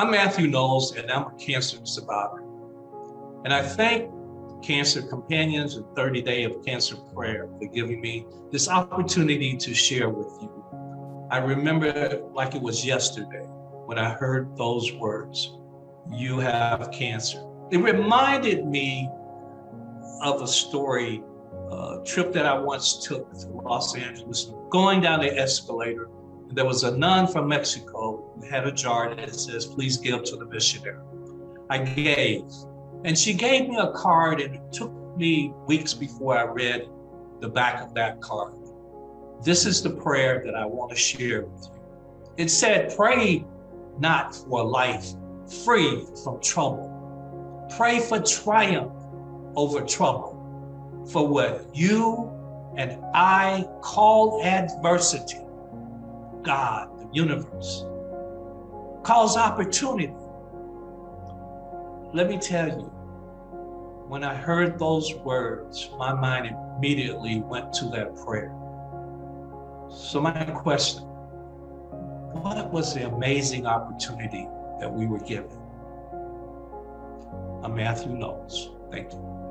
I'm Mathew Knowles, and I'm a cancer survivor. And I thank Cancer Companions and 30 Day of Cancer Prayer for giving me this opportunity to share with you. I remember like it was yesterday when I heard those words, you have cancer. It reminded me of a story, a trip that I once took to Los Angeles, going down the escalator there was a nun from Mexico who had a jar that says, please give to the missionary. I gave. And she gave me a card, and it took me weeks before I read the back of that card. This is the prayer that I want to share with you. It said, Pray not for life free from trouble. Pray for triumph over trouble. For what you and I call adversity God, the universe, calls opportunity. Let me tell you, when I heard those words, my mind immediately went to that prayer. So, my question what was the amazing opportunity that we were given? I'm Mathew Knowles. Thank you.